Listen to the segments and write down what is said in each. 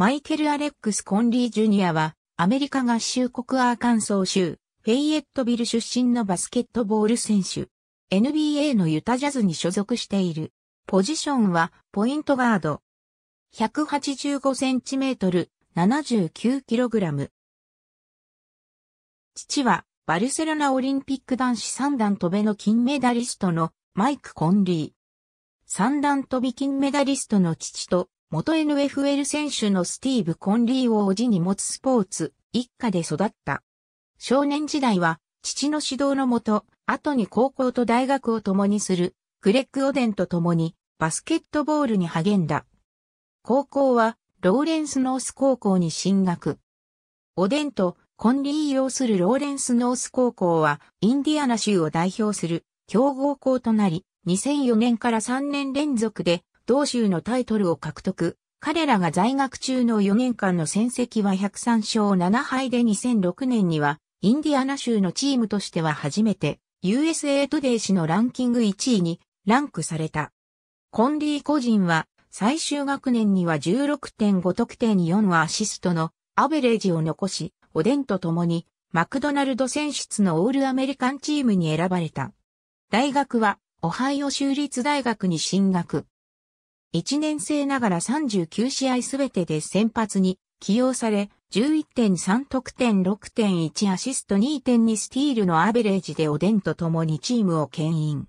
マイケル・アレックス・コンリー・ジュニアは、アメリカ合衆国アーカンソー州、フェイエットビル出身のバスケットボール選手。NBA のユタジャズに所属している。ポジションは、ポイントガード。185センチメートル、79キログラム。父は、バルセロナオリンピック男子三段跳べの金メダリストのマイク・コンリー。三段跳び金メダリストの父と、元 NFL 選手のスティーブ・コンリーを叔父に持つスポーツ一家で育った。少年時代は、父の指導のもと、後に高校と大学を共にする、グレッグ・オデンと共に、バスケットボールに励んだ。高校は、ローレンス・ノース高校に進学。オデンとコンリー擁するローレンス・ノース高校は、インディアナ州を代表する強豪校となり、2004年から3年連続で同州のタイトルを獲得。彼らが在学中の4年間の戦績は103勝7敗で2006年には、インディアナ州のチームとしては初めて、USA トゥデイ氏のランキング1位にランクされた。コンリー個人は最終学年には16.5得点4アシストのアベレージを残し、オデンと共に、マクドナルド選出のオールアメリカンチームに選ばれた。大学は、オハイオ州立大学に進学。1年生ながら39試合すべてで先発に起用され、11.3得点6.1アシスト2.2スティールのアベレージでおでんと共にチームを牽引。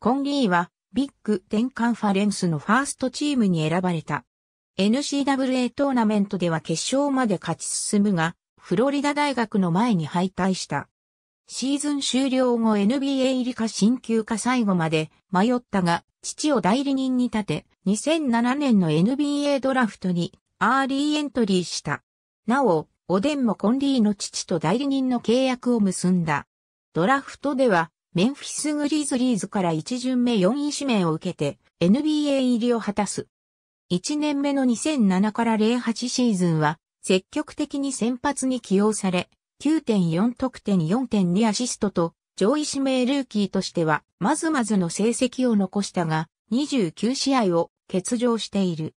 コンリーはビッグ10カンファレンスのファーストチームに選ばれた。NCAA トーナメントでは決勝まで勝ち進むが、フロリダ大学の前に敗退した。シーズン終了後 NBA 入りか進級か最後まで迷ったが、父を代理人に立て、2007年の NBA ドラフトにアーリーエントリーした。なお、オデンもコンリーの父と代理人の契約を結んだ。ドラフトでは、メンフィスグリズリーズから1巡目4位指名を受けて、NBA 入りを果たす。1年目の2007から08シーズンは、積極的に先発に起用され、9.4得点4.2アシストと、上位指名ルーキーとしては、まずまずの成績を残したが、29試合を欠場している。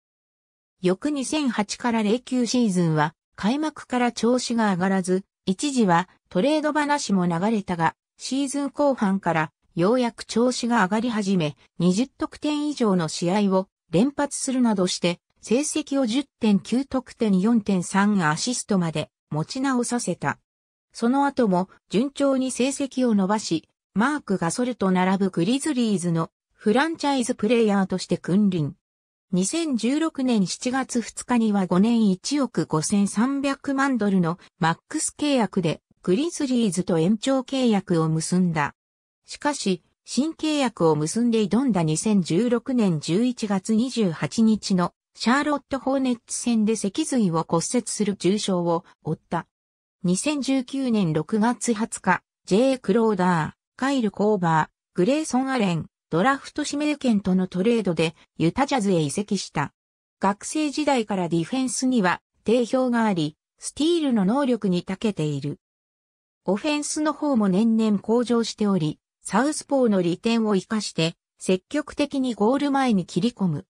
翌2008から09シーズンは、開幕から調子が上がらず、一時はトレード話も流れたが、シーズン後半からようやく調子が上がり始め、20得点以上の試合を連発するなどして、成績を10.9得点4.3アシストまで持ち直させた。その後も順調に成績を伸ばし、マーク・ガソルと並ぶグリズリーズのフランチャイズプレイヤーとして君臨。2016年7月2日には5年1億5300万ドルのマックス契約でグリズリーズと延長契約を結んだ。しかし、新契約を結んで挑んだ2016年11月28日のシャーロット・ホーネッツ戦で脊髄を骨折する重傷を負った。2019年6月20日、J. クローダー、カイル・コーバー、グレイソン・アレン、ドラフト指名権とのトレードでユタジャズへ移籍した。学生時代からディフェンスには定評があり、スティールの能力に長けている。オフェンスの方も年々向上しており、サウスポーの利点を活かして積極的にゴール前に切り込む。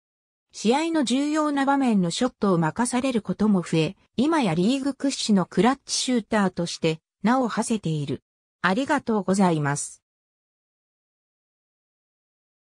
試合の重要な場面のショットを任されることも増え、今やリーグ屈指のクラッチシューターとして名を馳せている。ありがとうございます。